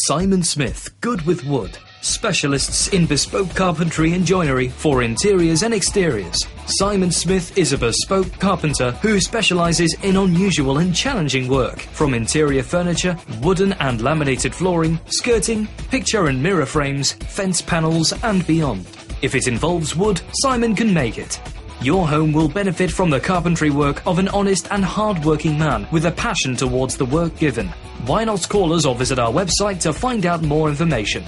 Simon Smith, good with wood. Specialists in bespoke carpentry and joinery for interiors and exteriors. Simon Smith is a bespoke carpenter who specializes in unusual and challenging work from interior furniture, wooden and laminated flooring, skirting, picture and mirror frames, fence panels, and beyond. If it involves wood, Simon can make it. Your home will benefit from the carpentry work of an honest and hard-working man with a passion towards the work given. Why not call us or visit our website to find out more information?